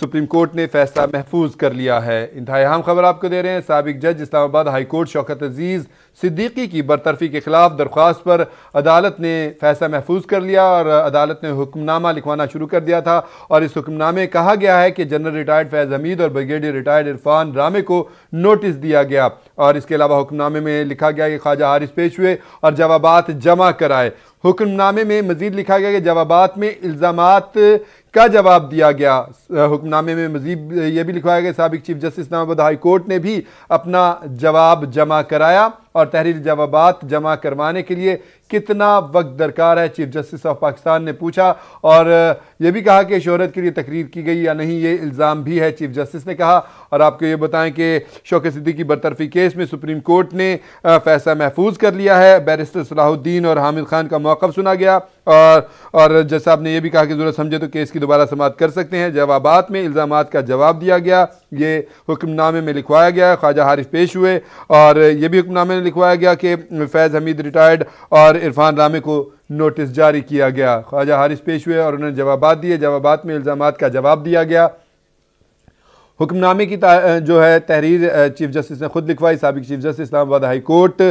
Supreme court ने फैसला महफूज कर लिया है। इंतहा अहम खबर आपको दे रहे हैं, सबक जज इस्लामाबाद हाई कोर्ट शौकत अज़ीज़ सिद्दीकी की बरतरफी के खिलाफ दरख्वास्त पर अदालत ने फैसला महफूज कर लिया और अदालत ने हुक्मनामा लिखवाना शुरू कर दिया था और इस हुक्मनामे कहा गया है कि जनरल रिटायर्ड फैज़ हमीद और ब्रिगेडियर रिटायर्ड इरफान रामे को नोटिस दिया गया और इसके अलावा हुक्मनामे में लिखा गया कि ख्वाजा हारिस पेश हुए और जवाबात जमा कराए। हुक्मनामे में मजीद लिखा गया कि जवाबात में इल्ज़ाम का जवाब दिया गया। हुक्मनामे में मजीद, ये भी लिखवाया गया, सबक chief justice Islamabad high court ने भी अपना जवाब जमा कराया। और तहरीर जवाबात जमा करवाने के लिए कितना वक्त दरकार है? चीफ जस्टिस ऑफ़ पाकिस्तान ने पूछा और यह भी कहा कि शहरत के लिए तकरीर की गई या नहीं, ये इल्ज़ाम भी है, चीफ जस्टिस ने कहा। और आपको ये बताएँ कि शौक सिद्दीकी बरतरफी केस में सुप्रीम कोर्ट ने फैसला महफूज कर लिया है। बैरिस्टर सलाहुद्दीन और हामिद खान का मौक़ सुना गया और और जज साहब ने यह भी कहा कि ज़रूरत समझे तो केस की दोबारा समात कर सकते हैं। जवाबात में इल्ज़ाम का जवाब दिया गया। ये हुक्मनामे में लिखवाया गया है, ख्वाजा हारिफ पेश हुए और ये भी हुक्मनामे में लिखवाया गया कि फैज़ हमीद रिटायर्ड और इरफान रामे को नोटिस जारी किया गया। ख्वाजा हारिफ पेश हुए और उन्होंने जवाब दिए। जवाब में इल्ज़ाम का जवाब दिया गया। हुक्मनामे की जो है, तहरीर चीफ जस्टिस ने खुद लिखवाई। सबक chief justice, Islamabad high court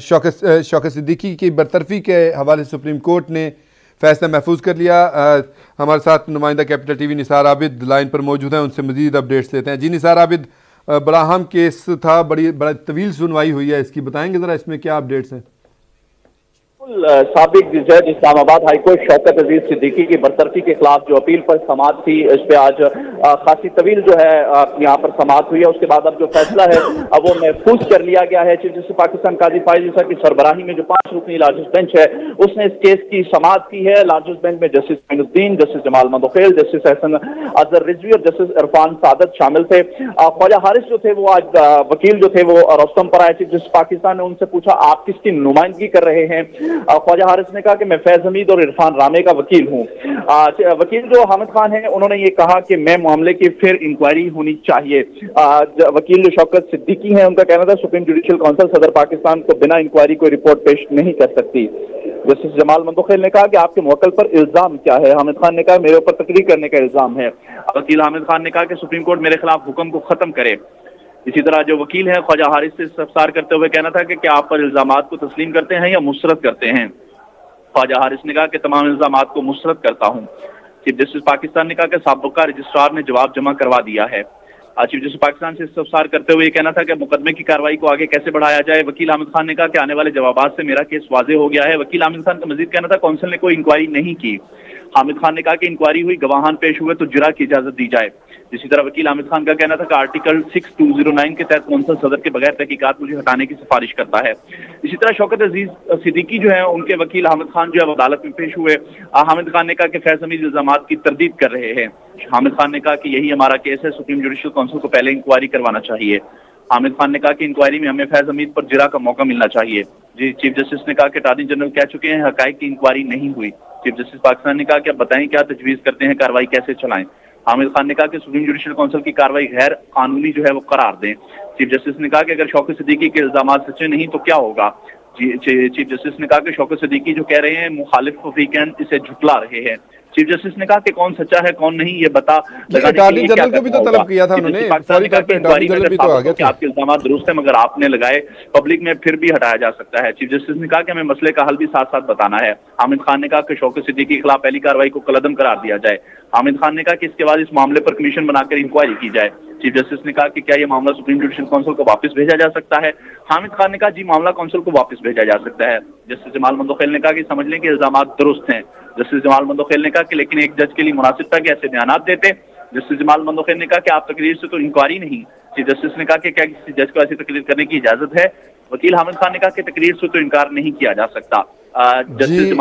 Shaukat Siddiqui की बरतरफी के हवाले सुप्रीम कोर्ट ने फैसला महफूज कर लिया। आ, हमारे साथ नुमाइंदा Capital TV Nisar Abid line पर मौजूद हैं उनसे मजीद अपडेट्स लेते हैं। जी निसार आबिद बड़ा अहम केस था बड़ी बड़ा तवील सुनवाई हुई है इसकी। बताएँगे ज़रा इसमें क्या अपडेट्स हैं? सबक जज इस्लामाबाद हाईकोर्ट शौकत अज़ीज़ सिद्दीकी की बरतरफी के खिलाफ जो अपील पर समात थी, इस पर आज खासी तवील जो है यहाँ पर समात हुई है। उसके बाद अब जो फैसला है, अब वो महफूज कर लिया गया है। चीफ जस्टिस पाकिस्तान काजी फाइजा की सरबराही में जो पाँच रुकनी लार्जेस्ट बेंच है, उसने इस केस की समात की है। लार्जेस्ट बेंच में justice Mainuddin justice Jamal Mandokhail, justice Ahsan Azhar Rizvi और जस्टिस इरफान सादत शामिल थे। ख्वाजा हारिस जो थे, वो आज वकील जो थे, वो रोस्तम पर आए। चीफ जस्टिस पाकिस्तान ने उनसे पूछा, आप किसकी नुमाइंदगी कर रहे हैं? ख्वाजा हारिस ने कहा कि मैं फैज हमीद और इरफान रामे का वकील हूँ। वकील जो हामिद खान है, उन्होंने ये कहा कि मैं मामले की फिर इंक्वायरी होनी चाहिए। वकील जो शौकत सिद्दीकी हैं, उनका कहना था, सुप्रीम जुडिशियल काउंसिल सदर पाकिस्तान को बिना इंक्वायरी कोई रिपोर्ट पेश नहीं कर सकती। जस्टिस जमाल मंदोखेल ने कहा कि आपके मौकल पर इल्ज़ाम क्या है? हामिद खान ने कहा, मेरे ऊपर तकरीर करने का इल्ज़ाम है। वकील हामिद खान ने कहा कि सुप्रीम कोर्ट मेरे खिलाफ हुक्म को खत्म करे। इसी तरह जो वकील है, ख्वाजा हारिस से सफसार करते हुए कहना था कि क्या आप पर इल्ज़ाम को तस्लीम करते हैं या मुसरत करते हैं? ख्वाजा हारिस ने कहा कि तमाम इल्ज़ाम को मुसरत करता हूँ। चीफ जस्टिस पाकिस्तान ने कहा कि सबका रजिस्ट्रार ने जवाब जमा करवा दिया है। चीफ जस्टिस पाकिस्तान से इस्तफसार करते हुए कहना था कि मुकदमे की कार्रवाई को आगे कैसे बढ़ाया जाए? वकील आमिद खान ने कहा कि आने वाले जवाब से मेरा केस वाजे हो गया है। वकील आमिद खान का मजीद कहना था काउंसिल ने कोई इंक्वायरी नहीं की। हामिद खान ने कहा कि इंक्वायरी हुई, गवाहान पेश हुए तो जिरा की इजाज़त दी जाए। इसी तरह वकील आमिद खान का कहना था कि आर्टिकल 6209 के तहत कौंसल सदर के बगैर तहकीकात मुझे हटाने की सिफारिश करता है। इसी तरह शौकत अज़ीज़ सिद्दीकी जो है, उनके वकील हामिद खान जो है अदालत में पेश हुए। हामिद खान ने कहा कि फैज हमीद इल्ज़ाम की तरदीद कर रहे हैं। हामिद खान ने कहा कि यही हमारा केस है, सुप्रीम जुडिशल काउंसिल को पहले इंक्वायरी करवाना चाहिए। हामिद खान ने कहा कि इंक्वायरी में हमें फैज हमीद पर जिरा का मौका मिलना चाहिए। जी, चीफ जस्टिस ने कहा कि अटार्नी जनरल कह चुके हैं हकाई की इंक्वायरी नहीं हुई। चीफ जस्टिस पाकिस्तान ने कहा कि आप बताएँ, क्या तजवीज करते हैं, कार्रवाई कैसे चलाएँ? हामिद खान ने कहा कि सुप्रीम जुडिशल काउंसिल की कार्रवाई गैर कानूनी जो है वो करार दें। चीफ जस्टिस ने कहा कि अगर शौकत सिद्दीकी के इल्ज़ाम सच्चे नहीं तो क्या होगा? चीफ जस्टिस ने कहा कि शौकत सिद्दीकी जो कह रहे हैं मुखालिफ फीकन इसे झुटला रहे हैं। चीफ जस्टिस ने कहा कि कौन सच्चा है कौन नहीं ये बता अटॉर्नी जनरल को भी तो तलब किया था उन्होंने। तो आपके इल्ज़ाम दुरुस्त है मगर आपने लगाए पब्लिक में फिर भी हटाया जा सकता है। चीफ जस्टिस ने कहा कि हमें मसले का हल भी साथ साथ बताना है। आमिर खान ने कहा कि शौकत सिद्दीकी के खिलाफ पहली कार्रवाई को कलदम करार दिया जाए। हामिद खान ने कहा कि इसके बाद इस मामले पर कमीशन बनाकर इंक्वायरी की जाए। चीफ जस्टिस ने कहा कि क्या ये मामला सुप्रीम जुडिशल काउंसिल को वापस भेजा जा सकता है? हामिद खान ने कहा जी मामला काउंसिल को वापस भेजा जा सकता है। जस्टिस जमाल मंदोखेल ने कहा कि समझ लें कि इल्ज़ाम दुरुस्त हैं। जस्टिस जमाल मंदोखेल ने कहा कि लेकिन एक जज के लिए मुनासिबता के ऐसे बयान देते। जस्टिस जमाल मंदोखेल ने कहा कि आप तकरीर से तो इंक्वायरी नहीं। चीफ जस्टिस ने कहा कि क्या किसी जज को ऐसी तकरीर करने की इजाज़त है? वकील हामिद खान ने कहा कि तकरीर से तो इनकार नहीं किया जा सकता। जस्टिस